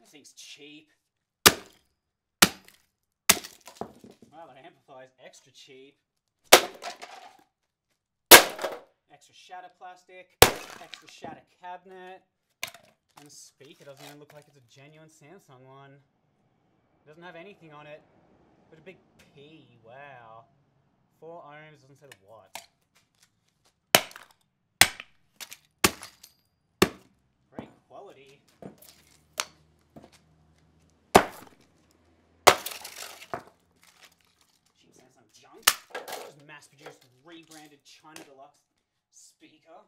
This thing's cheap. Well, it amplifies extra cheap. Extra shatter plastic, extra shatter cabinet, and the speaker doesn't even look like it's a genuine Samsung one. It doesn't have anything on it, but a big P. Wow. Four ohms doesn't say the watts. Great quality. Cheap Samsung junk. Just mass produced, rebranded China Deluxe speaker.